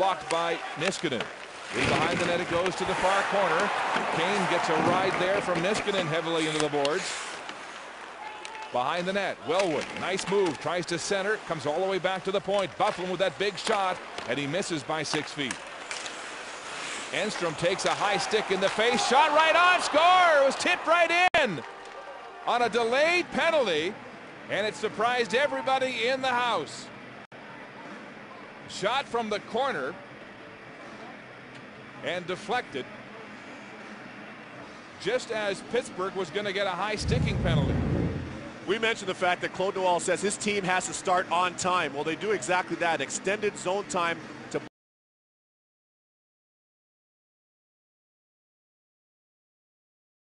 blocked by Niskanen. In behind the net it goes to the far corner. Kane gets a ride there from Niskanen heavily into the boards. Behind the net, Wellwood, nice move, tries to center, comes all the way back to the point. Byfuglien with that big shot, and he misses by six feet. Enstrom takes a high stick in the face, shot right on, score! It was tipped right in on a delayed penalty, and it surprised everybody in the house. Shot from the corner and deflected just as Pittsburgh was going to get a high sticking penalty. We mentioned the fact that Claude Noel says his team has to start on time. Well, they do exactly that. Extended zone time